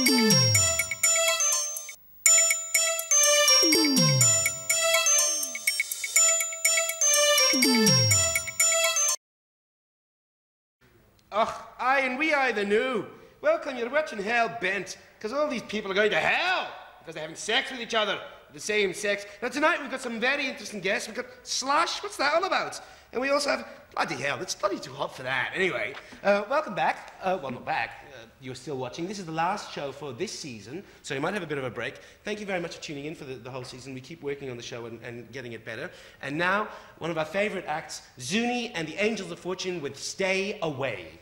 Och, I and we I the new. Welcome, you're watching Hell Bent, because all these people are going to hell because they're having sex with each other, the same sex. Now, tonight we've got some very interesting guests. We've got Slash, what's that all about? And we also have, bloody hell, it's bloody too hot for that. Anyway, uh, welcome back. Uh, well, not back. You're still watching. This is the last show for this season, so you might have a bit of a break. Thank you very much for tuning in for the, the whole season. We keep working on the show and, and getting it better. And now, one of our favorite acts, Zuni and the Angels of Fortune with Stay Away.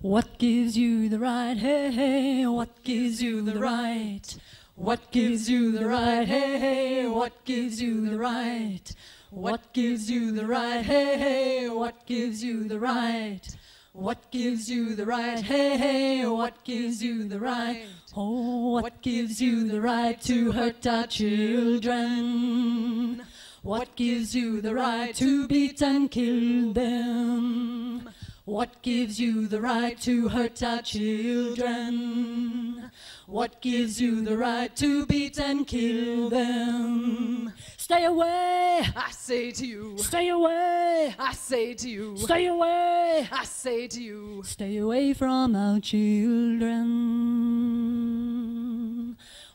What gives you the right? Hey, hey, what gives you the right? What gives you the right? Hey, hey, what gives you the right? What gives you the right? Hey, hey, what gives you the right? What gives you the right? Hey, hey, what gives you the right? Oh, what gives you the right to hurt our children? What gives you the right to beat and kill them? What gives you the right to hurt our children? What gives you the right to beat and kill them? Stay away, I say to you, stay away, I say to you, stay away, I say to you, stay away from our children.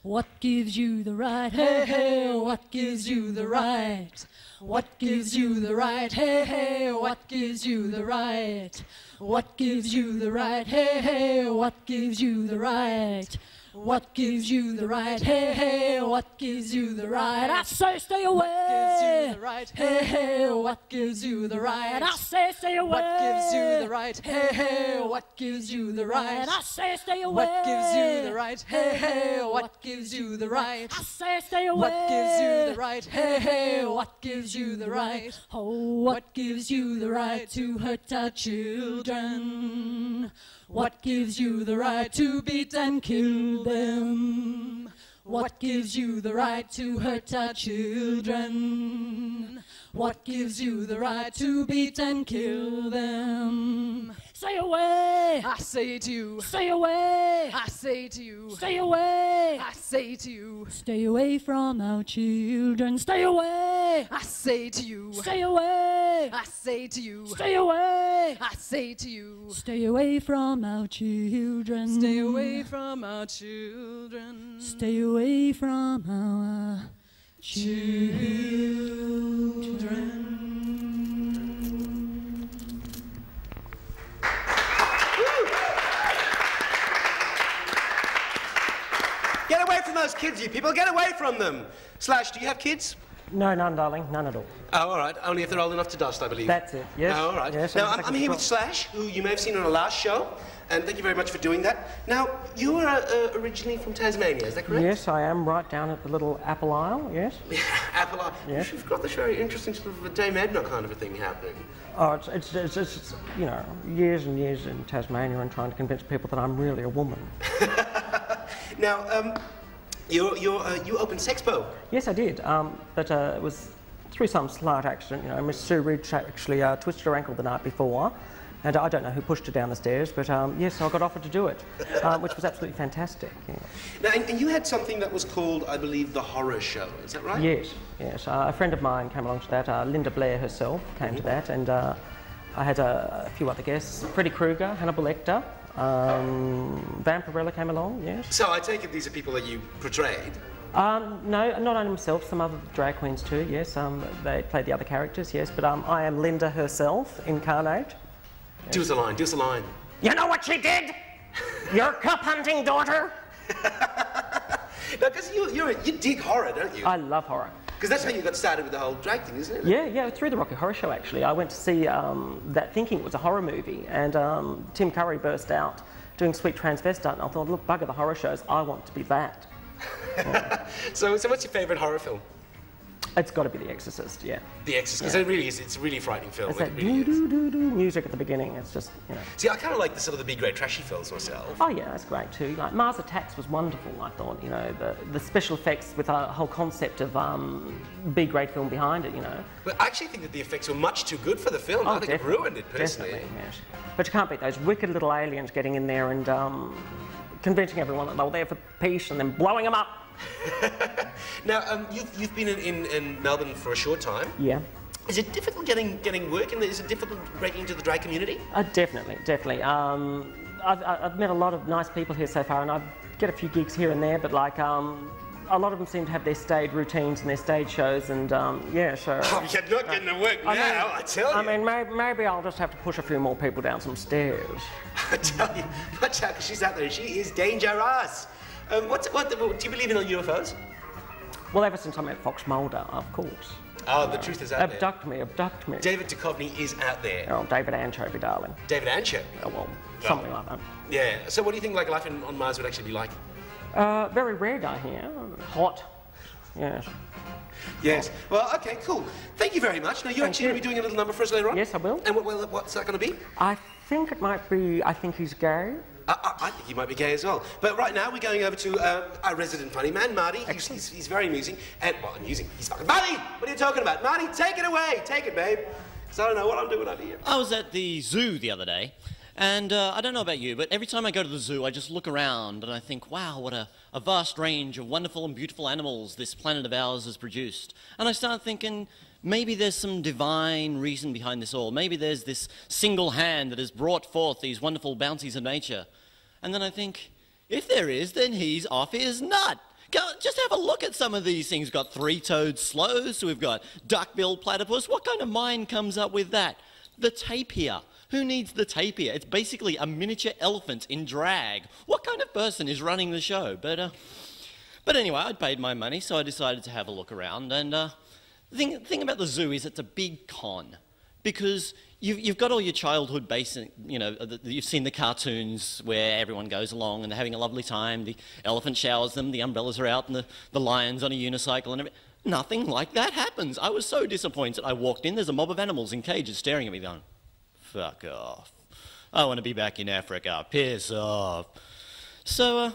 What gives you the right? Hey, hey, what gives you the right? What gives you the right? Hey, hey, what gives you the right? What gives you the right? Hey, hey, what gives you the right? What gives you the right? Hey, hey, what gives you the right? I say stay away. What gives you the right? Hey, hey, what gives you the right? I say stay away. What gives you the right? Hey, hey, what gives you the right? I say stay away. What gives you the right? Hey, hey, what gives you the right? I say stay away. What gives you the right? Hey, hey, what gives you the right? Oh, what gives you the right to hurt our children? What gives you the right to beat and kill them? What gives you the right to hurt our children? What gives you the right to beat and kill them? Stay away! I say to you, Stay away! I say to you, Stay away! I say to you, Stay away from our children. Stay away! I say to you, Stay away! I say to you, Stay away! I say to you, Stay away from our children. stay away from our children. Stay away from our children. From those kids, you people. Get away from them. Slash, do you have kids? No, none, darling, none at all. Oh, all right. Only if they're old enough to dust, I believe. That's it, yes. Oh, all right. Yes, now, I'm I'm, here with. Slash, who you may have seen on our last show, and thank you very much for doing that. Now, you are uh, originally from Tasmania, is that correct? Yes, I am right down at the little apple isle, yes. Apple isle. Yes. You've got this very interesting sort of a Dame Edna kind of a thing happening. Oh, it's, it's, it's, it's, you know, years and years in Tasmania and trying to convince people that I'm really a woman. Now, um, you're, you're, uh, you opened Sexpo. Yes, I did, um, but uh, it was through some slight accident. You know, Miss Sue Ridge actually uh, twisted her ankle the night before, and I don't know who pushed her down the stairs, but um, yes, I got offered to do it, uh, which was absolutely fantastic. yeah. Now, and, and you had something that was called, I believe, the Horror Show. Is that right? Yes, yes. Uh, a friend of mine came along to that. Uh, Linda Blair herself came to that, and uh, I had a, a few other guests. Freddy Krueger, Hannibal Lecter, um, Vampirella came along. Yes. So I take it these are people that you portrayed. Um, no, not only myself. Some other drag queens too. Yes. Um, they played the other characters. Yes, but um, I am Linda herself incarnate. Do us a line. Do us a line. You know what she did? Your cup hunting daughter. Because you, you dig horror, don't you? I love horror. Because that's how you got started with the whole drag thing, isn't it? Yeah, yeah, through the Rocky Horror Show actually. I went to see um, that thinking it was a horror movie, and um, Tim Curry burst out doing Sweet Transvestite, and I thought, look, bugger the horror shows, I want to be that. So, so what's your favourite horror film? It's got to be The Exorcist, yeah. The Exorcist, because it really is. It's a really frightening film. It's It that really doo is. doo doo doo music at the beginning. It's just, you know. See, I kind of like the sort of the big, great trashy films myself. Oh yeah, that's great too. Like Mars Attacks was wonderful. I thought, you know, the the special effects with a whole concept of um, big great film behind it. You know. But I actually think that the effects were much too good for the film. I think it ruined it personally. Oh, Definitely, yes. But you can't beat those wicked little aliens getting in there and um, convincing everyone that they were there for peace and then blowing them up. Now, um, you've, you've been in, in, in Melbourne for a short time. Yeah. Is it difficult getting getting work? And is it difficult breaking into the drag community? Uh, definitely, definitely. Um, I've, I've met a lot of nice people here so far, and I get a few gigs here and there, but like um, a lot of them seem to have their stage routines and their stage shows, and um, yeah, so. Oh, you're not getting to work now, I, tell you. I mean, maybe, maybe I'll just have to push a few more people down some stairs. I tell you, watch out, 'cause she's out there. She is dangerous. Um, what's, what, do you believe in all UFOs? Well, ever since I met Fox Mulder, of course. Oh, the truth is out there. Abduct me, abduct me. David Duchovny is out there. Oh, David Anchovy, darling. David Anchovy. Oh, well, something like that. Yeah. So, what do you think like life in, on Mars would actually be like? Uh, very red, I hear. Hot. Yes. Yes. Well, okay, cool. Thank you very much. Now, you're Thank actually going to be doing a little number for us later on. Yes, I will. And what, what's that going to be? I think it might be, I think he's gay. I, I, I think he might be gay as well. But right now, we're going over to uh, our resident funny man, Marty. He's, he's, he's very amusing. And, well, amusing. He's fucking. Marty! What are you talking about? Marty, take it away! Take it, babe. Because I don't know what I'm doing out here. I was at the zoo the other day, and uh, I don't know about you, but every time I go to the zoo, I just look around and I think, wow, what a, a vast range of wonderful and beautiful animals this planet of ours has produced. And I start thinking, maybe there's some divine reason behind this all. Maybe there's this single hand that has brought forth these wonderful bounties of nature. And then I think, if there is, then he's off his nut. Go, just have a look at some of these things. We've got three-toed sloths, so we've got duck-billed platypus. What kind of mind comes up with that? The tapir. Who needs the tapir? It's basically a miniature elephant in drag. What kind of person is running the show? But, uh, but anyway, I'd paid my money, so I decided to have a look around. And uh, the thing, thing about the zoo is it's a big con because you've, you've got all your childhood basic, you know, the, you've seen the cartoons where everyone goes along and they're having a lovely time. The elephant showers them, the umbrellas are out, and the, the lion's on a unicycle and everything. Nothing like that happens. I was so disappointed. I walked in, there's a mob of animals in cages staring at me, going, fuck off. I want to be back in Africa. Piss off. So uh,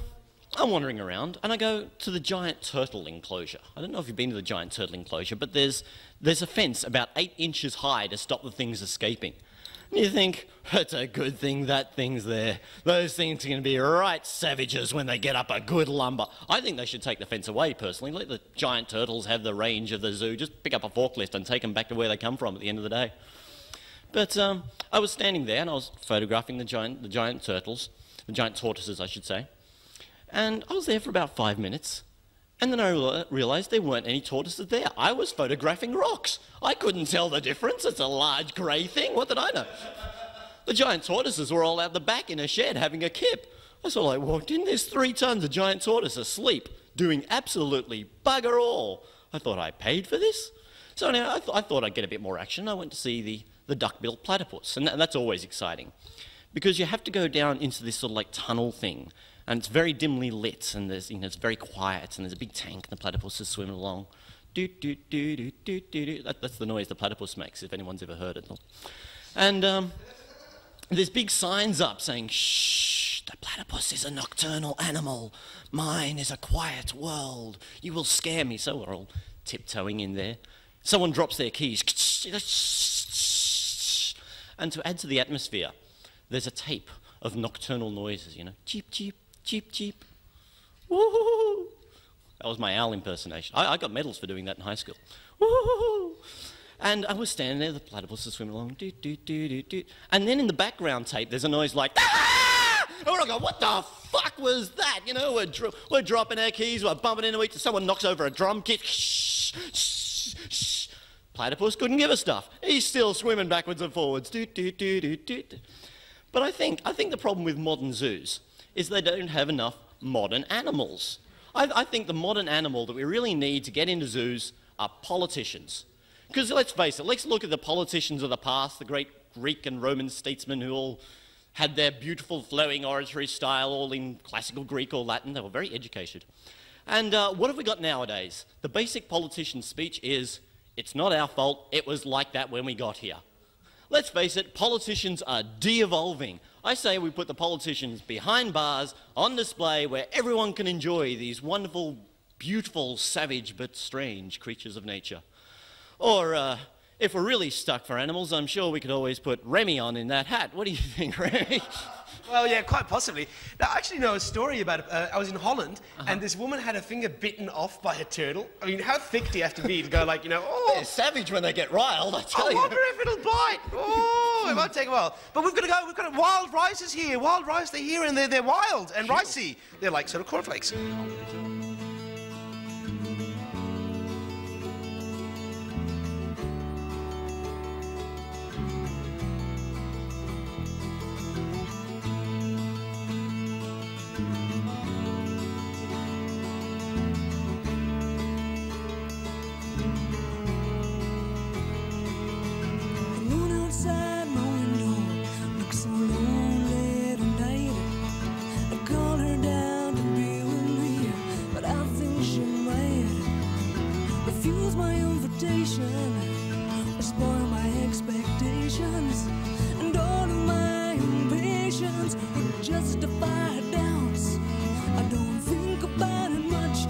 I'm wandering around and I go to the giant turtle enclosure. I don't know if you've been to the giant turtle enclosure, but there's, there's a fence about eight inches high to stop the things escaping. And you think, it's a good thing that thing's there. Those things are going to be right savages when they get up a good lumber. I think they should take the fence away, personally. Let the giant turtles have the range of the zoo. Just pick up a forklift and take them back to where they come from at the end of the day. But um, I was standing there and I was photographing the giant, the giant turtles, the giant tortoises, I should say. And I was there for about five minutes. And then I realized there weren't any tortoises there. I was photographing rocks. I couldn't tell the difference. It's a large grey thing. What did I know? The giant tortoises were all out the back in a shed having a kip. I saw I walked in, there's three tons of giant tortoise asleep, doing absolutely bugger all. I thought I paid for this. So now I, th- I thought I'd get a bit more action. I went to see the, the duck-billed platypus, and, tha- that's always exciting. Because you have to go down into this sort of like tunnel thing, and it's very dimly lit, and there's, you know, it's very quiet, and there's a big tank, and the platypus is swimming along. Do, do, do, do, do, do, do. That, that's the noise the platypus makes, if anyone's ever heard it. And um, there's big signs up saying, shh, the platypus is a nocturnal animal. Mine is a quiet world. You will scare me. So we're all tiptoeing in there. Someone drops their keys. And to add to the atmosphere, there's a tape of nocturnal noises, you know. Cheep, cheep, cheep, cheep. Woo! That was my owl impersonation. I, I got medals for doing that in high school. Woo! And I was standing there, the platypus is swimming along, doot, doot, doot, doot, doot. And then in the background tape, there's a noise like, ah! And we're all what the fuck was that? You know, we're, dro- we're dropping our keys, we're bumping into each other, someone knocks over a drum kit. Shh, shh, shh. Platypus couldn't give a stuff. He's still swimming backwards and forwards. Doot, doot, doot, doot, doot. But I think, I think the problem with modern zoos is they don't have enough modern animals. I, I think the modern animal that we really need to get into zoos are politicians. Because let's face it, let's look at the politicians of the past, the great Greek and Roman statesmen who all had their beautiful flowing oratory style, all in classical Greek or Latin. They were very educated. And uh, what have we got nowadays? The basic politician speech is it's not our fault, it was like that when we got here. Let's face it, politicians are de evolving. I say we put the politicians behind bars on display where everyone can enjoy these wonderful, beautiful, savage, but strange creatures of nature. Or, uh, if we're really stuck for animals, I'm sure we could always put Remy on in that hat. What do you think, Remy? Well, yeah, quite possibly. Now, I actually know a story about. Uh, I was in Holland, Uh-huh. and this woman had her finger bitten off by a turtle. I mean, how thick do you have to be to go like, you know, oh, They're savage when they get riled, I tell I you. wonder if it'll bite. Oh, Oh, it might take a while. But we've got to go. We've got wild rices here. Wild rice, they're here and they're, they're wild and ricey. They're like sort of cornflakes. Refuse my invitation or spoil my expectations. And all of my impatience would justify doubts. I don't think about it much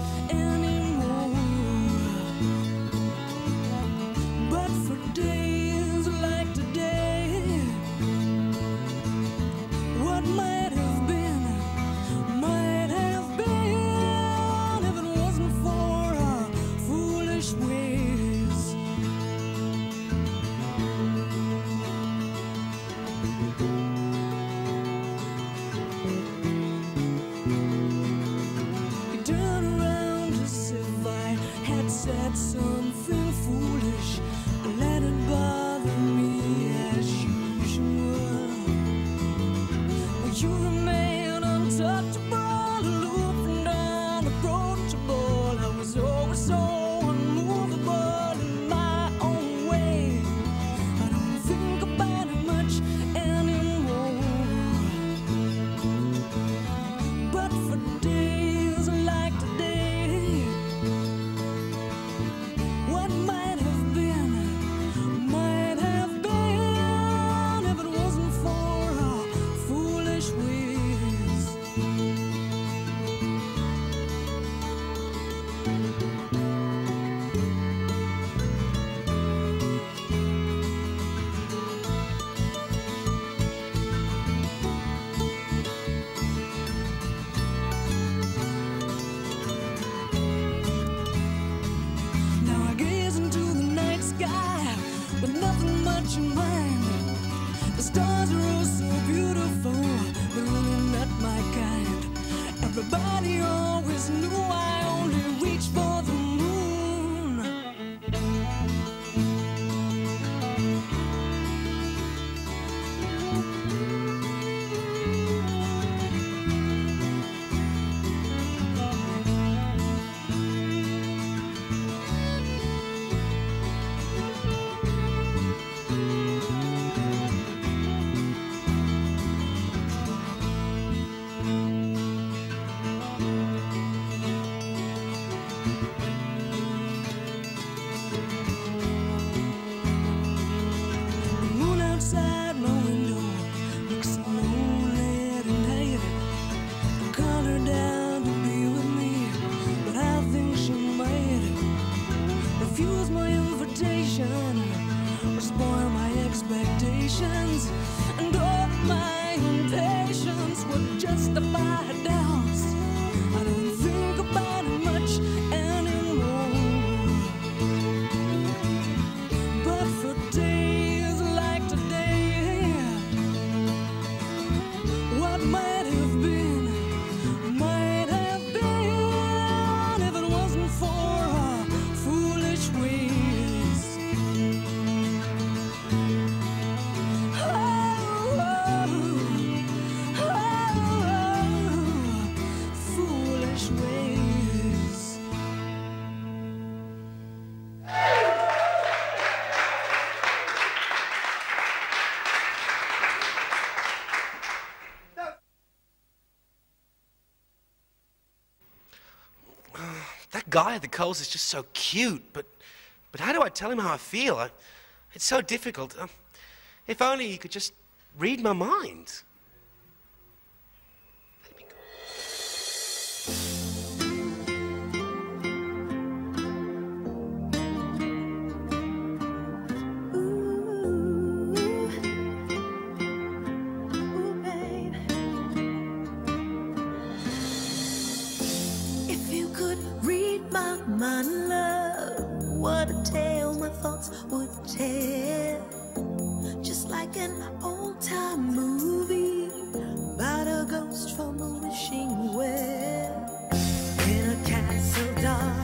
guy at the Coles is just so cute, but, but how do I tell him how I feel? I, it's so difficult. Um, if only he could just read my mind. Read my mind, love, what a tale my thoughts would tell. Just like an old time movie about a ghost from a wishing well. In a castle dark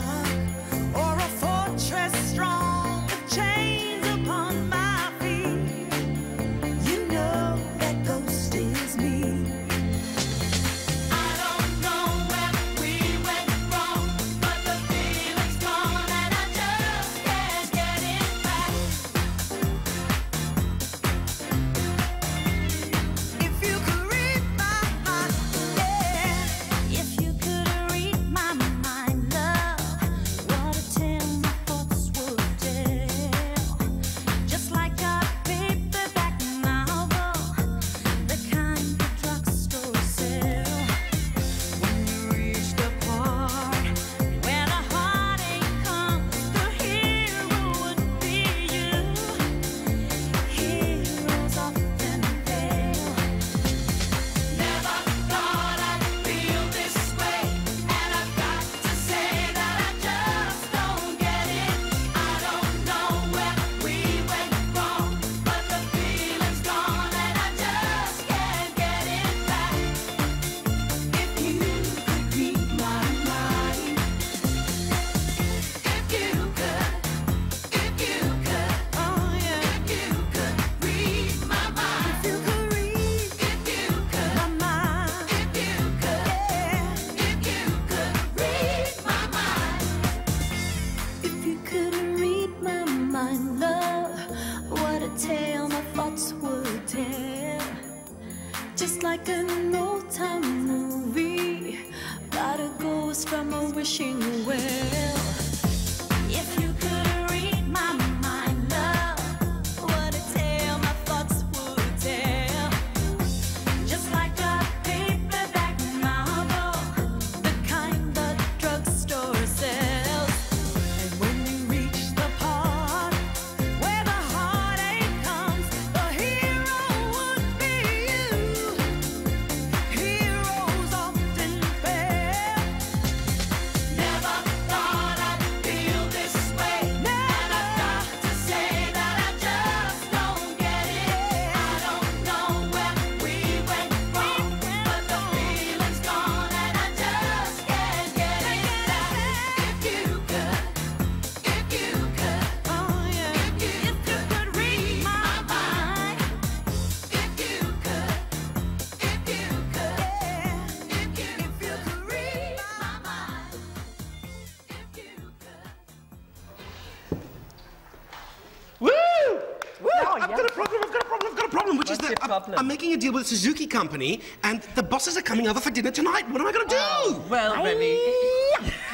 deal with the Suzuki company, and the bosses are coming over for dinner tonight. What am I going to do? Oh, Well, Remy,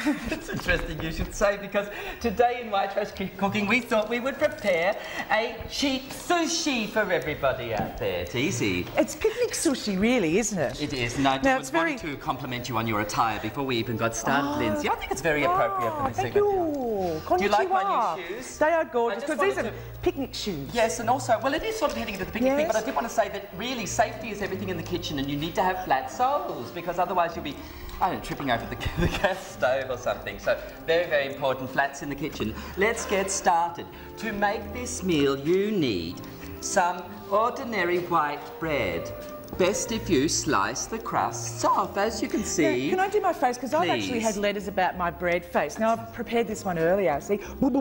it's interesting you should say because today in White Trash Cooking we thought we would prepare a cheap sushi for everybody out there. It's easy. It's picnic sushi, really, isn't it? It is, and I Now, was it's very- wanting to compliment you on your attire before we even got started, ah, Linzi. I think it's very appropriate for Oh, this thank you. Do you like my new shoes? They are gorgeous because these are to- picnic shoes. Yes, and also, well, it is sort of heading into the picnic thing, but I did want to say that really safety is everything in the kitchen, and you need to have flat soles because otherwise you'll be, I don't know, tripping over the, the gas stove or something. So, very, very important flats in the kitchen. Let's get started. To make this meal, you need some ordinary white bread. Best if you slice the crusts off, as you can see. Now, can I do my face? Because I've actually had letters about my bread face. Now, I've prepared this one earlier. See? bread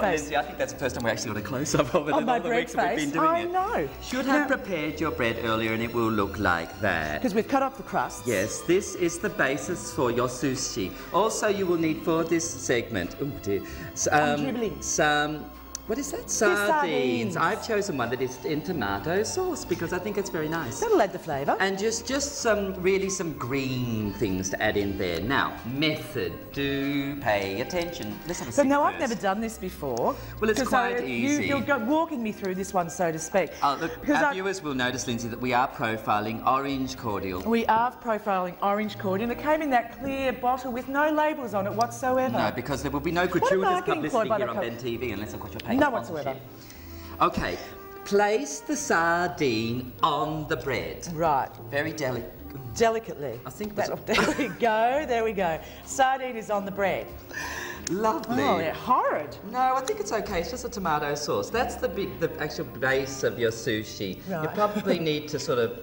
face. I think that's the first time we actually got a close-up of it in all the weeks that we've been oh, doing I it. know. Should have prepared your bread earlier and it will look like that. Because we've cut off the crust. Yes, this is the basis for your sushi. Also, you will need for this segment... Oh, dear. Some, um, I'm dribbling. Some what is that? sardines. Sardines. I've chosen one that is in tomato sauce because I think it's very nice. That'll add the flavour. And just just some really some green things to add in there. Now, method. Do pay attention. Let's have a So sip no, I've never done this before. Well, it's quite I- easy. You're go- walking me through this one, so to speak. Uh, look, Because our I- viewers will notice, Linzi, that we are profiling orange cordial. we are profiling orange cordial, and it came in that clear bottle with no labels on it whatsoever. No, because there will be no gratuitous publicity here on Bent TV unless, of course, you're paying No sponsorship. whatsoever. Okay, place the sardine on the bread. Right, Very delicate. delicately. I think that, there we go. There we go. Sardine is on the bread. Lovely. Oh, yeah, horrid. No, I think it's okay. It's just a tomato sauce. That's the big, the actual base of your sushi. You probably need to sort of,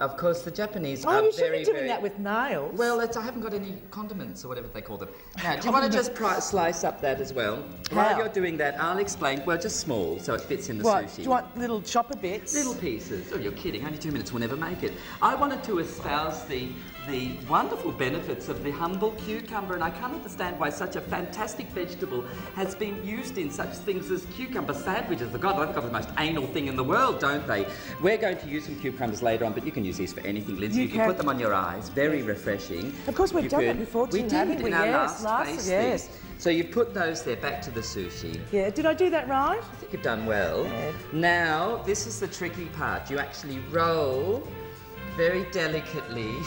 of course, the Japanese Oh, are you should very, be doing very. that with nails. Well, it's, I haven't got any condiments or whatever they call them. Now, do you want to just slice up that as well? While you're doing that, I'll explain. Well, just small, so it fits in the what? sushi. Do you want little chopper bits? Little pieces. Oh, you're kidding. Only two minutes will never make it. I wanted to espouse the the wonderful benefits of the humble cucumber, and I can't understand why such a fantastic vegetable has been used in such things as cucumber sandwiches. The God, they've got the most anal thing in the world, don't they? We're going to use some cucumbers later on, but you can use these for anything, Linzi. You You, can, can. put them on your eyes. Very refreshing. Of course, we've You done could- that before We too, did haven't in we? our Yes, last, last- face yes. thing. So you put those there back to the sushi. Yeah, did I do that right? I think you've done well. Yeah. Now, this is the tricky part. You actually roll very delicately.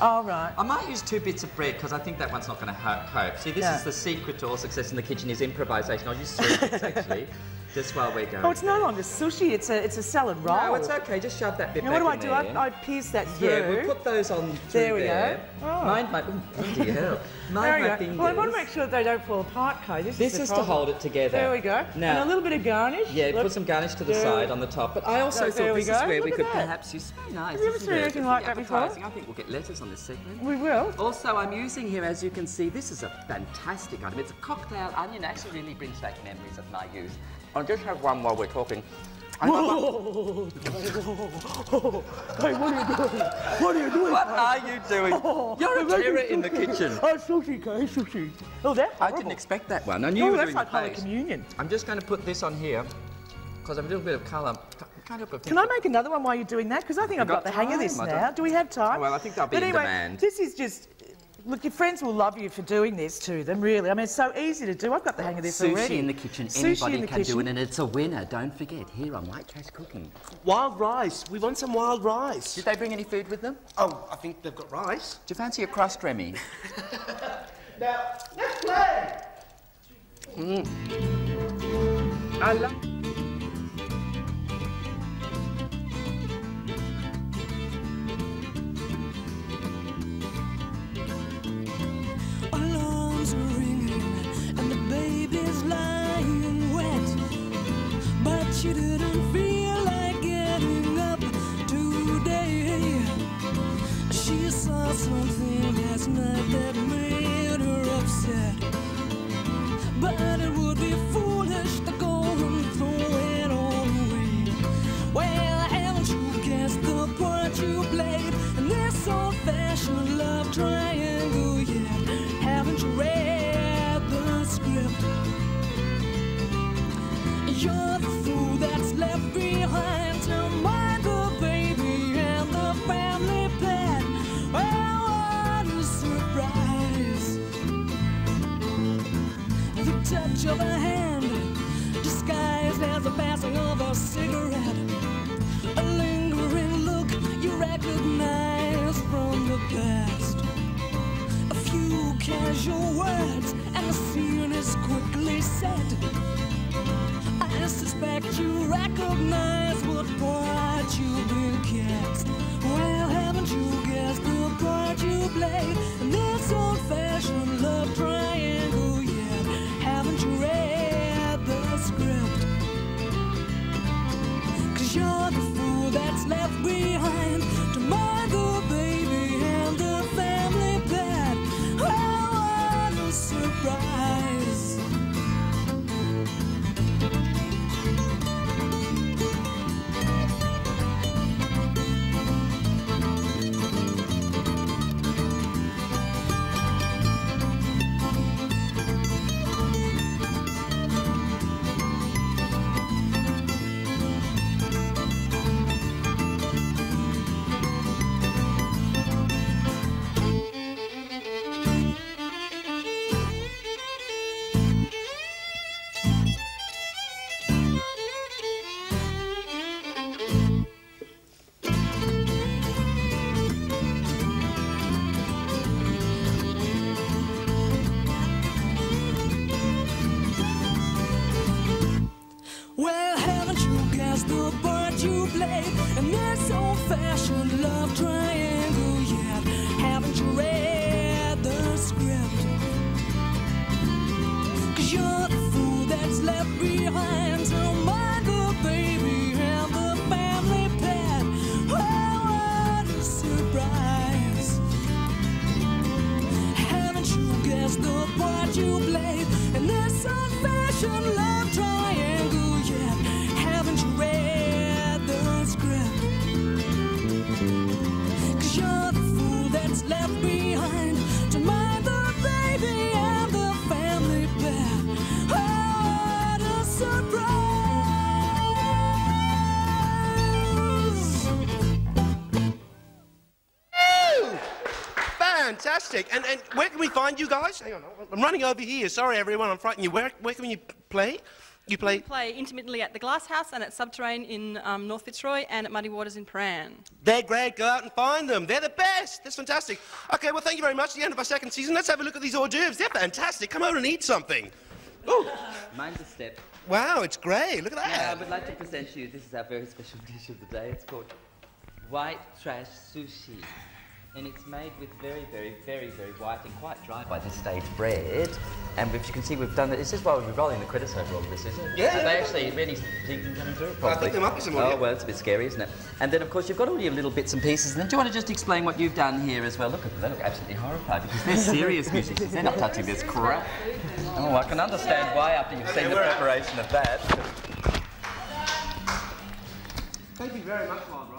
All right. I might use two bits of bread because I think that one's not going to cope. See, this No. is the secret to all success in the kitchen is improvisation. I'll use three bits actually, just while we're going. Oh, it's no longer sushi. It's a it's a salad roll. No, it's okay. Just shove that bit Now back what do I do? I, I pierce that through. yeah, we'll put those on There we go. there. Oh. Mind my, ooh, bloody hell. Mind there we my go. fingers. Well, I want to make sure that they don't fall apart, Kaye. This, This is, is to hold it together. There we go. Now- and a little bit of garnish. Yeah, Look. put some garnish to the There- side on the top. But I also No, thought we this go. is where we Look at could that. perhaps use. Very nice. Have you ever seen anything like that before? I think we'll get letters on this segment. We will. Also, I'm using here, as you can see, this is a fantastic item. It's a cocktail onion. Actually, really brings back memories of my youth. I'll just have one while we're talking. Have one- Hey, what are you doing? What are you doing? What are you doing? Oh, you're a terror in the kitchen. Oh, sushi, Kaye, sushi. Oh, that's I didn't expect that one. I knew Oh, you were that's doing like the Holy. Communion. I'm just going to put this on here because I've a little bit of colour. Can't help but think Can I make another one while you're doing that? Because I think I've got, got the hang of this now. don't- we have time? Oh, well, I think they'll be but in anyway, demand. This is just. Look, your friends will love you for doing this to them, really. I mean, it's so easy to do. I've got the hang of this Sushi already. in the kitchen. Sushi Anybody in the can kitchen. do it, and it's a winner. Don't forget here on White Trash Cooking. Wild rice. We want some wild rice. Did they bring any food with them? Oh, I think they've got rice. Do you fancy a crust, Remy? Now, let's play. Mm. I love. Didn't feel casual words, and the scene is quickly set. I suspect you recognize Fantastic. And, and where can we find you guys? Hang on, I'm running over here. Sorry, everyone, I'm frightening you. Where, where can you play? You play? We play intermittently at the Glass House and at Subterrane in um, North Fitzroy and at Muddy Waters in Prahran. They're great. Go out and find them. They're the best. That's fantastic. Okay, well, thank you very much. The end of our second season. Let's have a look at these hors d'oeuvres. They're fantastic. Come over and eat something. Ooh, Mine's a step. wow, it's great. Look at Yeah, I would like to present you. This is our very special dish of the day. It's called white trash sushi. And it's made with very, very, very, very white and quite dry by this stage bread. And if you can see, we've done it. this just while we're rolling the credits over all this, isn't it? Yeah. So they actually really didn't come through it I think there might be some more, Oh, yeah. well, it's a bit scary, isn't it? And then, of course, you've got all your little bits and pieces. And then, do you want to just explain what you've done here as well? Look at them. They look absolutely horrified because they're serious musicians. They're not touching this crap. Oh, I can understand why after you've seen the preparation of that. Thank you very much, Rice.